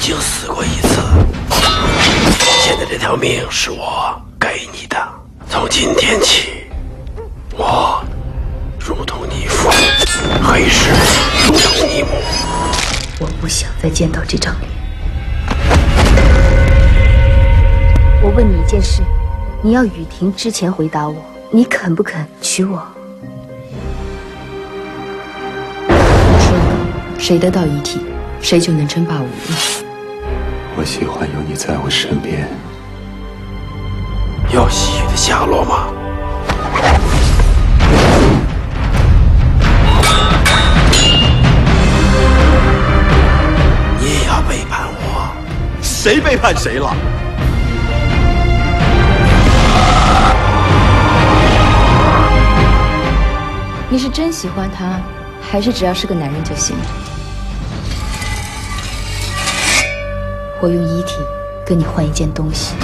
经死过一次，现在这条命是我给你的。从今天起，我如同你父，黑石如同你母。我不想再见到这张脸。我问你一件事，你要雨婷之前回答我，你肯不肯娶我？说过，谁得到遗体，谁就能称霸武林。我喜欢有你在我身边。有西域的下落吗？你也要背叛我？谁背叛谁了？你是真喜欢他，还是只要是个男人就行？我用遗体跟你换一件东西。